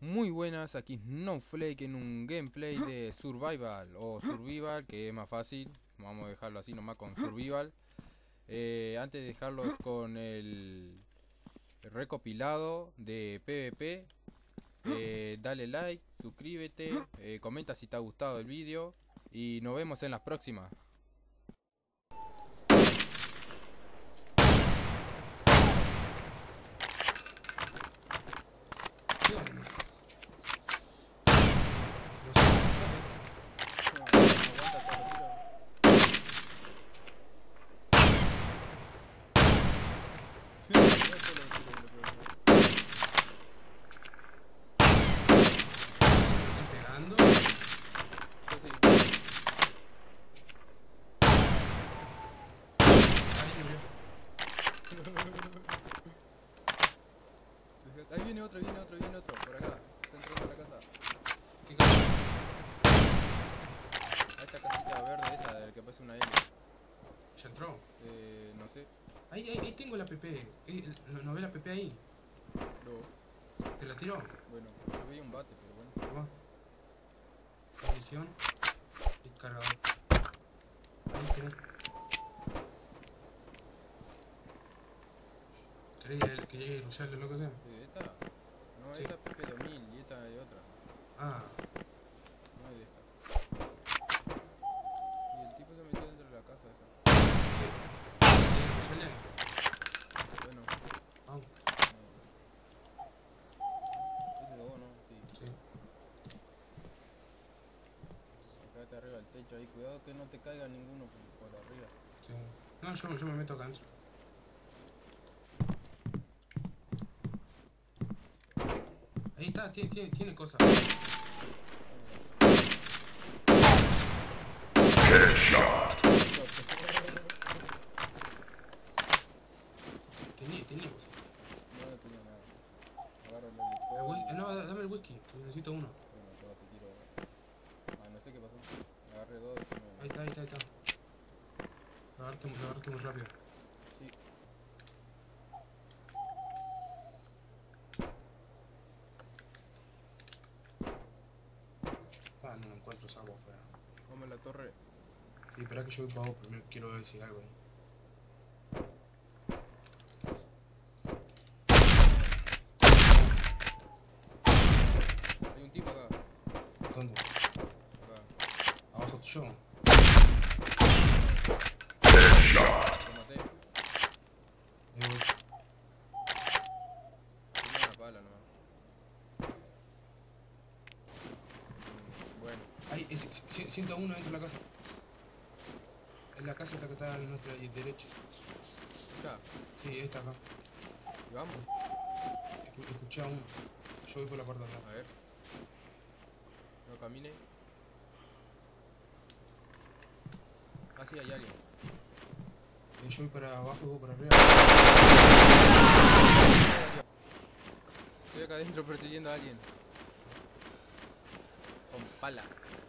Muy buenas, aquí Snowflake en un gameplay de Survival o Survival, que es más fácil. Vamos a dejarlo así nomás con Survival. Eh, antes de dejarlos con el recopilado de PvP, eh, dale like, suscríbete, eh, comenta si te ha gustado el vídeo y nos vemos en las próximas. ¿Qué onda? ¿Estoy pegando? Ahí murió. Ahí viene otro, viene otro, viene otro, por acá. Está entrando a la casa. ¿Qué cosa? A esta casita verde esa del que parece una L. ¿Ya entró? Eh, no sé. Ahí, ahí, ahí tengo la PP. Eh, ¿No, no ve la PP ahí? No. ¿Te la tiró? Bueno, yo veía un bate, pero bueno. Toma. Munición. Y cargador. Ahí tenés. ¿Querés que llegue a usarle lo que sea? Eh, ¿Esta? No, Sí. es PP2000 y esta es otra. Ah, No es de esta. Y el tipo se metió dentro de la casa esa. ¿querés usarle? Bueno. Sí. Acá arriba del techo ahí. Cuidado que no te caiga ninguno por, por arriba. sí. No, yo, yo me meto acá Ahí está, tiene, tiene, tiene cosas. Tenía, tenía cosas. No, no tenía nada. Agárralo el no, da- dame el whisky, que necesito uno. Bueno, te tiro. Ah, no sé qué pasó. Agarré dos y me... Ahí está, ahí está, ahí está. Lo agarraste muy rápido. Sí. Ah, no lo encuentro, salgo afuera. La torre. Sí, espera que yo voy para vos, primero quiero ver si hay algo ahí. Hay un tipo acá. ¿Dónde? Acá. Abajo tuyo. Lo maté. Ahí voy. Tenía una pala nomás. Mm, Bueno. Ahí, es, si- siento a uno dentro de la casa. En la casa esta que está a nuestra derecha. Acá. Sí, está acá. Y vamos. Escu- escuché a uno. Yo voy por la puerta de atrás. A ver. No camine. Ah, sí, hay alguien. Eh, yo voy para abajo y vos para arriba. Estoy acá adentro persiguiendo a alguien. Con pala.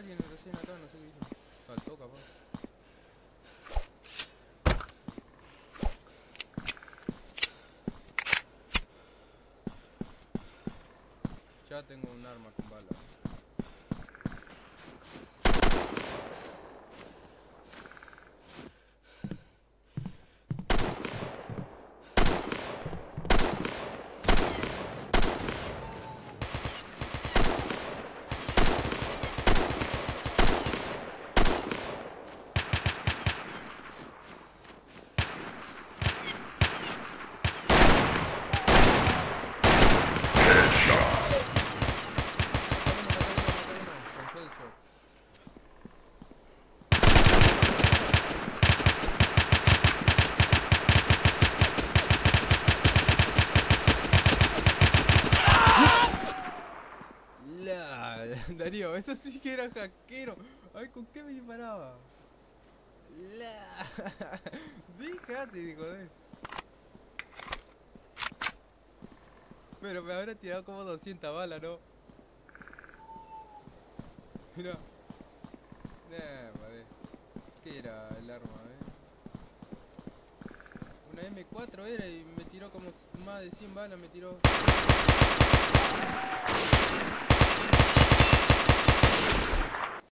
alguien recién acá, no sé qué hizo. Faltó capaz. Ya tengo un arma con bala. Darío, eso sí que era hackero. Ay, ¿con qué me disparaba? La... Déjate de joder. Pero me habrá tirado como 200 balas, ¿no? Mira. Nah, madre. ¿Qué era el arma, eh? Una M4 era y me tiró como más de 100 balas, me tiró.